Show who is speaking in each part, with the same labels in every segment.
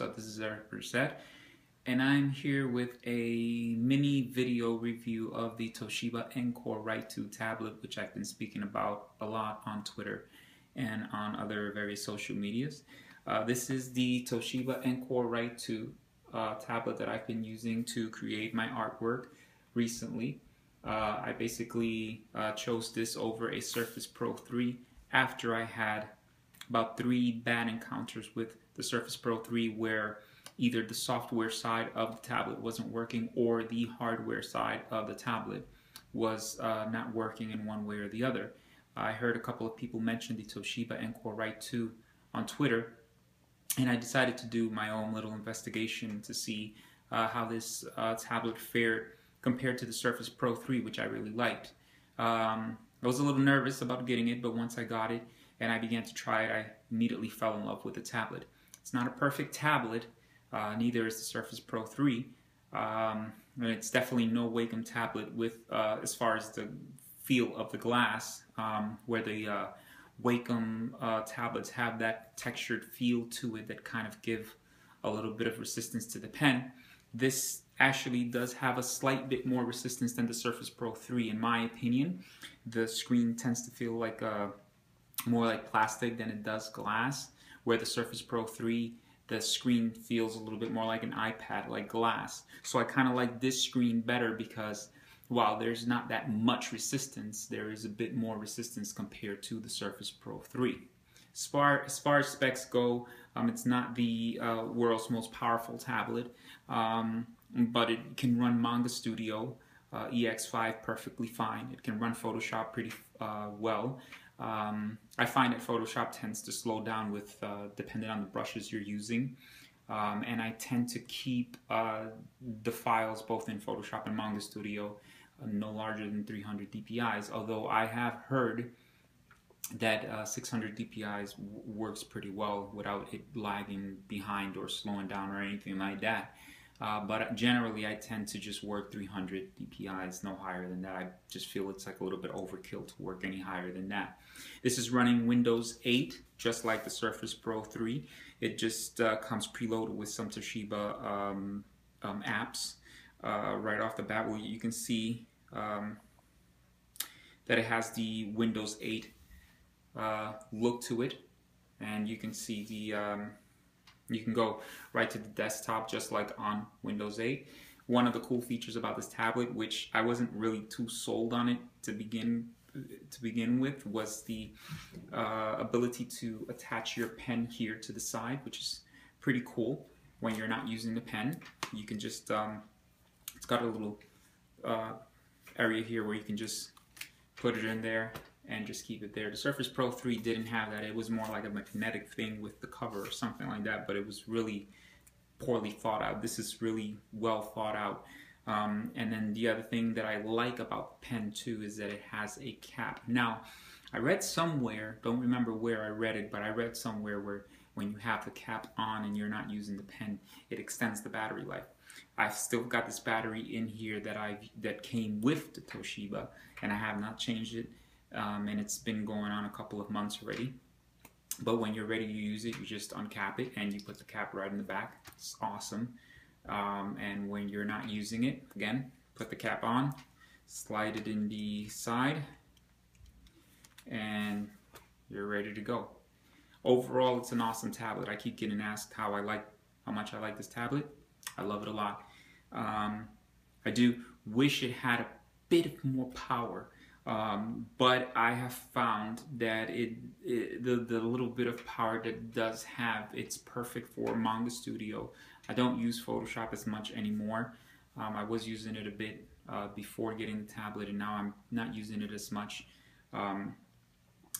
Speaker 1: up? This is Eric Brissett, and I'm here with a mini video review of the Toshiba Encore Write 2 tablet, which I've been speaking about a lot on Twitter and on other various social medias. Uh, this is the Toshiba Encore Write 2 uh, tablet that I've been using to create my artwork recently. Uh, I basically uh, chose this over a Surface Pro 3 after I had about three bad encounters with the Surface Pro 3 where either the software side of the tablet wasn't working or the hardware side of the tablet was uh, not working in one way or the other. I heard a couple of people mention the Toshiba Encore Write 2 on Twitter and I decided to do my own little investigation to see uh, how this uh, tablet fared compared to the Surface Pro 3 which I really liked. Um, I was a little nervous about getting it but once I got it and I began to try it I immediately fell in love with the tablet. It's not a perfect tablet, uh, neither is the Surface Pro 3. Um, and it's definitely no Wacom tablet with uh, as far as the feel of the glass, um, where the uh, Wacom uh, tablets have that textured feel to it that kind of give a little bit of resistance to the pen. This actually does have a slight bit more resistance than the Surface Pro 3 in my opinion. The screen tends to feel like a, more like plastic than it does glass where the Surface Pro 3 the screen feels a little bit more like an iPad, like glass. So I kind of like this screen better because while there's not that much resistance, there is a bit more resistance compared to the Surface Pro 3. As far as, far as specs go, um, it's not the uh, world's most powerful tablet, um, but it can run Manga Studio uh, EX5 perfectly fine. It can run Photoshop pretty uh, well. Um, I find that Photoshop tends to slow down with uh, depending on the brushes you're using. Um, and I tend to keep uh, the files both in Photoshop and Manga Studio uh, no larger than 300 dpi's although I have heard that uh, 600 dpi's works pretty well without it lagging behind or slowing down or anything like that uh, but generally, I tend to just work 300 DPIs, no higher than that. I just feel it's like a little bit overkill to work any higher than that. This is running Windows 8, just like the Surface Pro 3. It just uh, comes preloaded with some Toshiba um, um, apps uh, right off the bat. Well, you can see um, that it has the Windows 8 uh, look to it, and you can see the um, you can go right to the desktop just like on Windows 8. One of the cool features about this tablet, which I wasn't really too sold on it to begin to begin with, was the uh, ability to attach your pen here to the side, which is pretty cool when you're not using the pen. You can just, um, it's got a little uh, area here where you can just put it in there and just keep it there. The Surface Pro 3 didn't have that. It was more like a magnetic thing with the cover or something like that, but it was really poorly thought out. This is really well thought out. Um, and then the other thing that I like about the pen too is that it has a cap. Now, I read somewhere, don't remember where I read it, but I read somewhere where when you have the cap on and you're not using the pen, it extends the battery life. I've still got this battery in here that I that came with the Toshiba, and I have not changed it um, and it's been going on a couple of months already. But when you're ready to use it, you just uncap it and you put the cap right in the back. It's awesome. Um, and when you're not using it, again, put the cap on, slide it in the side, and you're ready to go. Overall, it's an awesome tablet. I keep getting asked how I like, how much I like this tablet. I love it a lot. Um, I do wish it had a bit more power. Um, but I have found that it, it, the, the little bit of power that does have, it's perfect for Manga Studio. I don't use Photoshop as much anymore. Um, I was using it a bit uh, before getting the tablet and now I'm not using it as much. Um,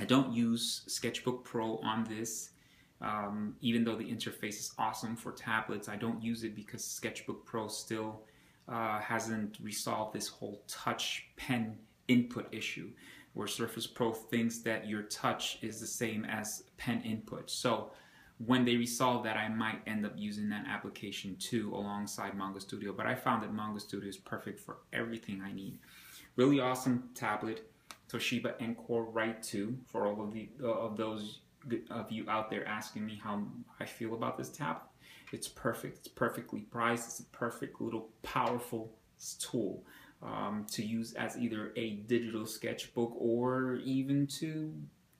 Speaker 1: I don't use Sketchbook Pro on this. Um, even though the interface is awesome for tablets, I don't use it because Sketchbook Pro still uh, hasn't resolved this whole touch pen input issue where Surface Pro thinks that your touch is the same as pen input. So when they resolve that, I might end up using that application too alongside Manga Studio. But I found that Manga Studio is perfect for everything I need. Really awesome tablet, Toshiba Encore Write 2 for all of, the, uh, of those of you out there asking me how I feel about this tablet. It's perfect. It's perfectly priced. It's a perfect little powerful tool um, to use as either a digital sketchbook or even to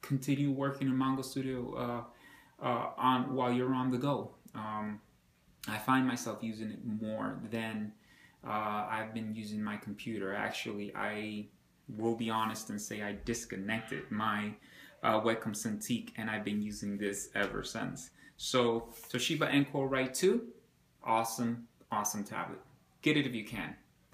Speaker 1: continue working in Manga Studio uh, uh, on while you're on the go. Um, I find myself using it more than uh, I've been using my computer. Actually, I will be honest and say I disconnected my uh, Wacom Cintiq and I've been using this ever since. So Toshiba Encore Write 2, awesome, awesome tablet. Get it if you can.